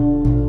you.